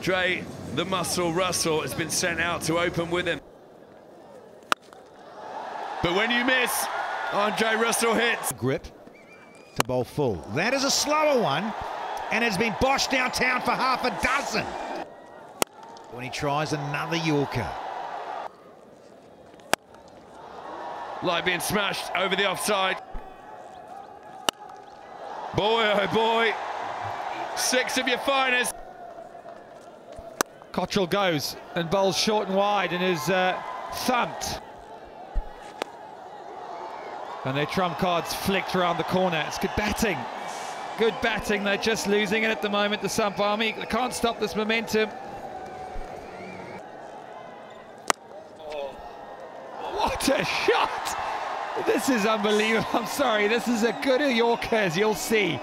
Dre, the muscle Russell, has been sent out to open with him. But when you miss, Andre Russell hits. Grip to bowl full. That is a slower one, and has been boshed downtown for half a dozen. When he tries another Yorker. Like being smashed over the offside. Boy, oh boy. Six of your finest. Cottrell goes and bowls short and wide and is uh, thumped. And their trump cards flicked around the corner. It's good batting. Good batting. They're just losing it at the moment, the Samp Army. They can't stop this momentum. What a shot! This is unbelievable. I'm sorry. This is as good a Yorker as you'll see.